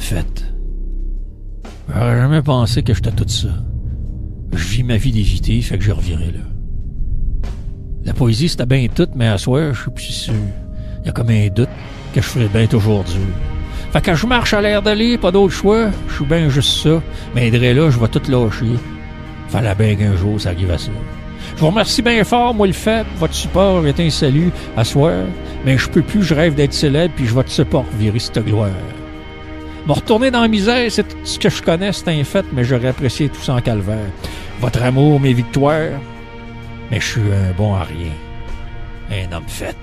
fait. J'aurais jamais pensé que j'étais tout ça. Je vis ma vie d'éviter, fait que je revirai là. La poésie, c'était bien tout, mais à soir, je suis plus sûr. Il y a comme un doute que je ferais bien aujourd'hui. Fait que quand je marche à l'air d'aller, pas d'autre choix, je suis bien juste ça. Mais là, je vais tout lâcher. Fallait bien qu'un jour, ça arrive à ça. Je vous remercie bien fort, moi le fait. Votre support est un salut à soir. Mais je peux plus, je rêve d'être célèbre, puis je vais te support virer cette gloire. Me retourner dans la misère, c'est ce que je connais, c'est un fait, mais j'aurais apprécié tout ça en calvaire. Votre amour, mes victoires, mais je suis un bon à rien. Un homme fait.